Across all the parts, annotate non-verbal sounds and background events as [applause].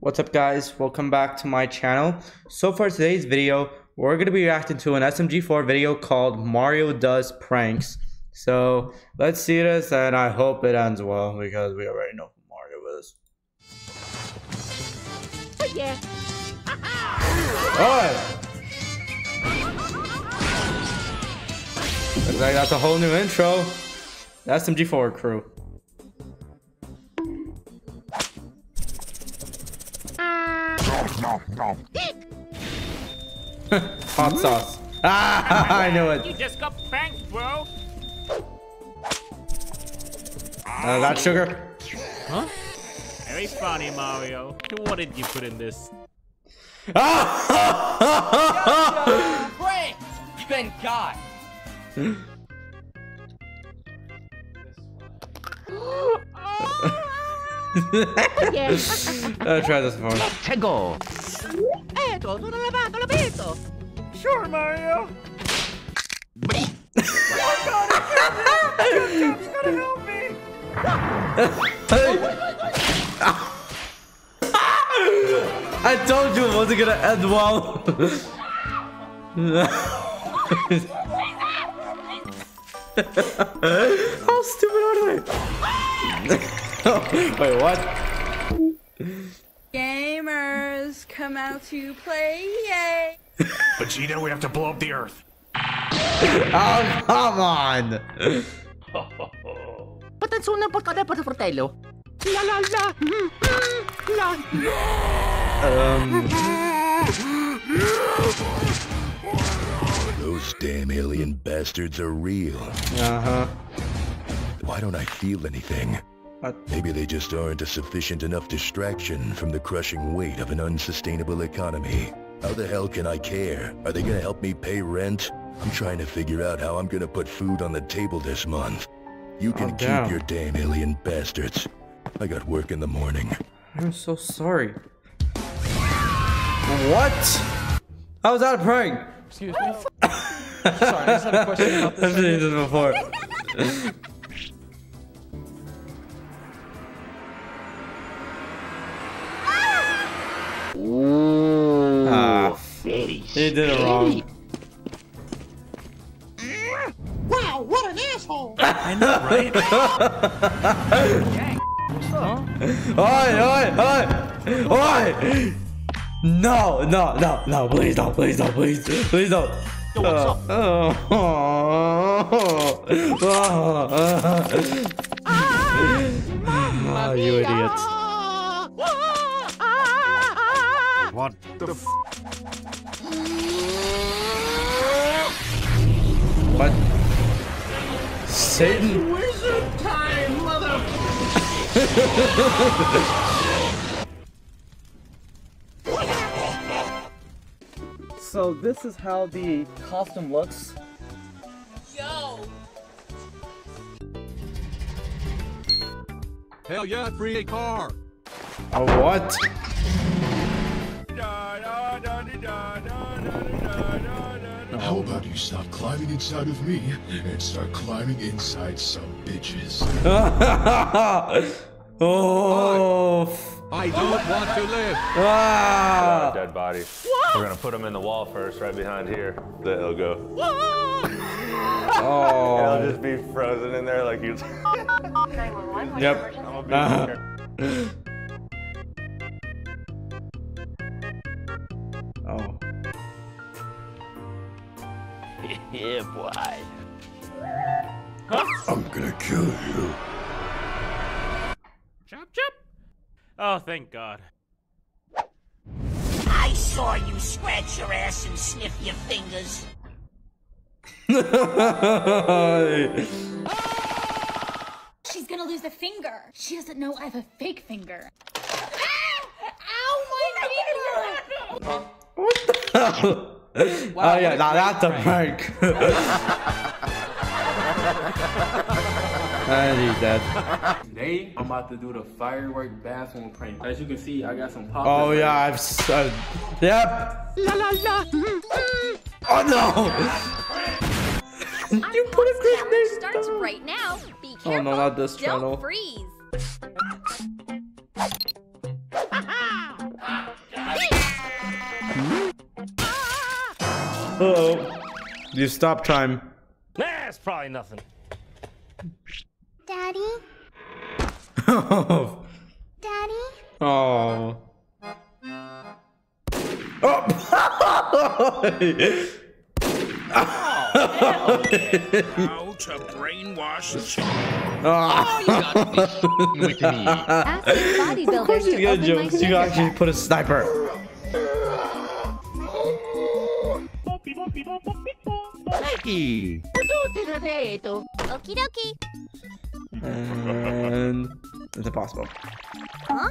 What's up guys? Welcome back to my channel. So for today's video, we're going to be reacting to an SMG4 video called Mario Does Pranks. So let's see this and I hope it ends well because we already know who Mario is. Oh yeah. Alright! Looks like that's a whole new intro. The SMG4 crew. [laughs] Hot sauce. Ah, [laughs] I knew it. You just got pranked, bro. Uh, that sugar. Huh? Very funny, Mario. What did you put in this? Ah! Pranked! Thank God! uh, try this one. Tego! Eto, sono lavato, l'abito! Sure, Mario. I told you it wasn't gonna end well. How stupid are they? Wait, what? Gamers, come out to play, yay! [laughs] Vegeta, we have to blow up the Earth. [laughs] Oh, come on. Patanzone portare per fratello. La la la! La! Um, [laughs] Those damn alien bastards are real. uh-huh. Why don't I feel anything? What? Maybe they just aren't a sufficient enough distraction from the crushing weight of an unsustainable economy. How the hell can I care? Are they gonna help me pay rent? I'm trying to figure out how I'm gonna put food on the table this month. You can Oh, keep your damn alien bastards. I got work in the morning. I'm so sorry. What? I was out of prank? Excuse me? [laughs] Sorry, I just had a question about [laughs] I've this. seen this before. [laughs] he did it wrong. Mm, wow, what an asshole! [laughs] I know, right? [laughs] Oi, oi, oi, oi! No, no, no, no! Please don't! Please don't! Please, please don't! Yo, what's up? Uh, oh, oh, oh, oh, you idiots! what the f? Satan? Wizard time, mother... So this is how the costume looks. Yo! Hell yeah, free a car. A what? How about you stop climbing inside of me and start climbing inside some bitches? [laughs] oh, I don't want to live. ah. dead body. We're gonna put him in the wall first, right behind here. Then he'll go. [laughs] Oh. He'll just be frozen in there like you. [laughs] Yep. Yeah, boy. I'm gonna kill you. Chop chop. Oh, thank God. I saw you scratch your ass and sniff your fingers. [laughs] She's gonna lose a finger. She doesn't know I have a fake finger. Ow, my [laughs] finger! [laughs] oh yeah, now that's a prank. and he's [laughs] dead. Today, I'm about to do the firework bathroom prank. As you can see, I got some pop. Oh yeah, I've. s- Uh, yep. La la la! Oh no. [laughs] you put a good Challenge name starts down. right now. Be Oh, careful. no, not this Don't channel. freeze. Uh oh. You stop time. Nah, it's probably nothing. Daddy? [laughs] oh. Daddy? Oh. How to brainwash Oh, you gotta be with me. Ask the bodybuilders Of course to you got open my jokes. You sniper actually pack. put a sniper. Mikey! Tututi na dito. Eh, Okie dokie. And it's impossible. Huh?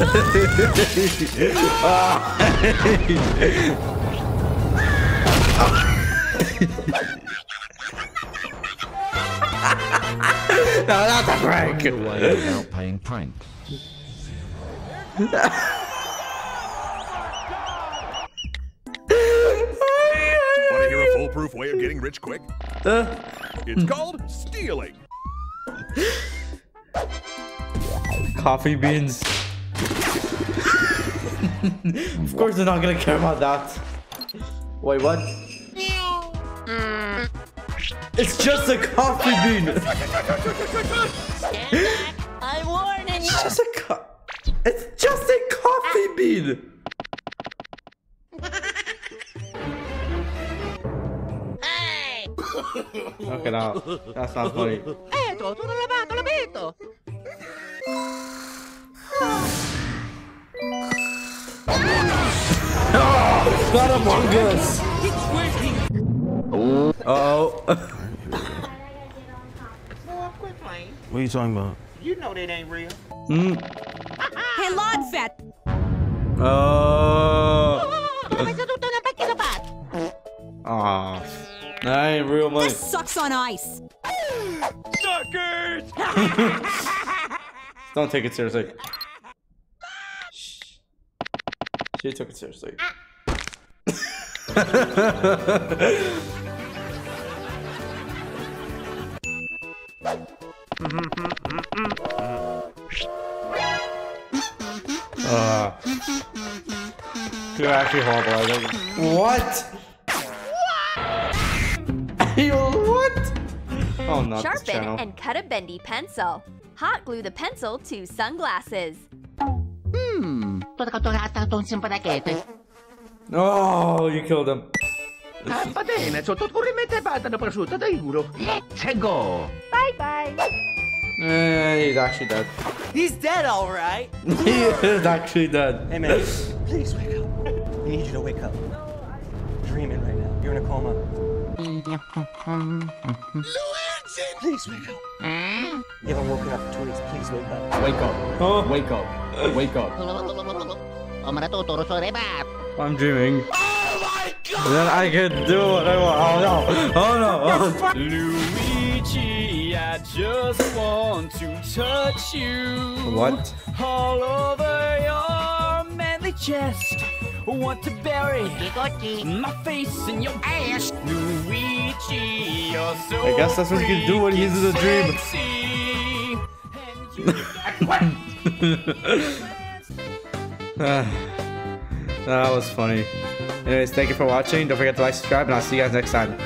[laughs] no, that's a prank. without paying prank. Want [laughs] to foolproof way of getting rich quick? Uh. It's called stealing. Coffee beans. of course, they're not gonna care about that. Wait, what? It's just a coffee bean. I'm warning you. It's just a co- Okay, now that's not funny. Eto, tutto lavato, lavato. Oh, not Among Us. Uh oh. Quit playing. What are you talking about? You know that ain't real. mm. [laughs] Hey, log fat. Oh. May That ain't real money. This sucks on ice. Suckers! [laughs] Don't take it seriously. She took it seriously. [laughs] uh, you're actually horrible. I think. What? [laughs] You what? Oh no, this Sharpen channel. and cut a bendy pencil. Hot glue the pencil to sunglasses. Hmm. Tutto-tutto tong simpatakete. Oh, you killed him. Va bene, sotto tu rimette pata da prosciutto da euro. Let's go. Bye bye. Eh, he's actually dead. He's dead, all right. [laughs] he is actually dead. Hey, man, please wake up. We need you to wake up. Dreaming right now. You're in a coma. Please wake up. You haven't woken up for two weeks. Please wake up. Wake up. Oh. Wake up. Wake up. O maratuturo sa rebat. I'm dreaming. Oh then I can do what I want. Oh no! Oh no! Oh. Luigi, I just want to touch you. What? All over your manly chest. Want to bury my face in your ass. Luigi, you're so I guess that's what you can do when he's in a dream. [laughs] Ah, that was funny. Anyways, thank you for watching. Don't forget to like, subscribe, and I'll see you guys next time.